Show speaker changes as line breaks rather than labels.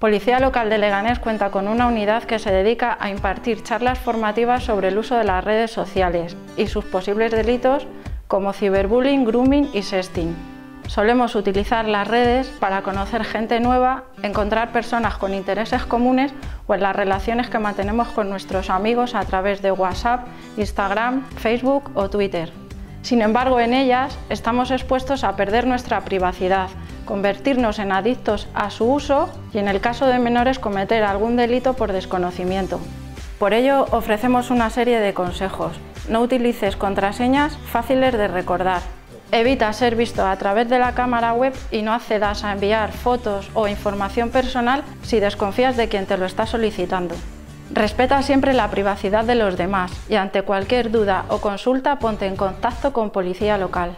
Policía Local de Leganés cuenta con una unidad que se dedica a impartir charlas formativas sobre el uso de las redes sociales y sus posibles delitos como ciberbullying, grooming y sexting. Solemos utilizar las redes para conocer gente nueva, encontrar personas con intereses comunes o en las relaciones que mantenemos con nuestros amigos a través de WhatsApp, Instagram, Facebook o Twitter. Sin embargo, en ellas estamos expuestos a perder nuestra privacidad, convertirnos en adictos a su uso y en el caso de menores cometer algún delito por desconocimiento. Por ello ofrecemos una serie de consejos. No utilices contraseñas fáciles de recordar. Evita ser visto a través de la cámara web y no accedas a enviar fotos o información personal si desconfías de quien te lo está solicitando. Respeta siempre la privacidad de los demás y ante cualquier duda o consulta ponte en contacto con Policía Local.